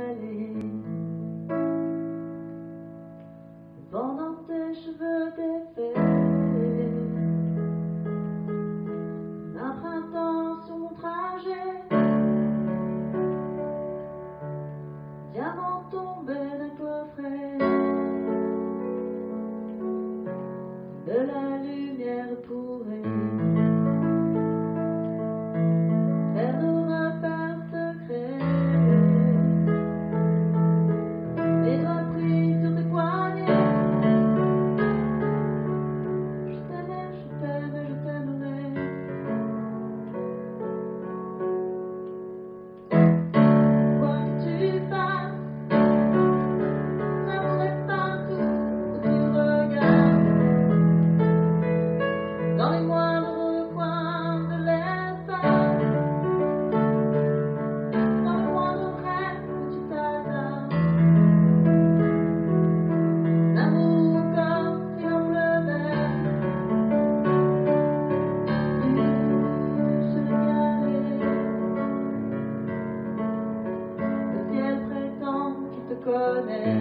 aller. Pendant tes cheveux défaits, heaven.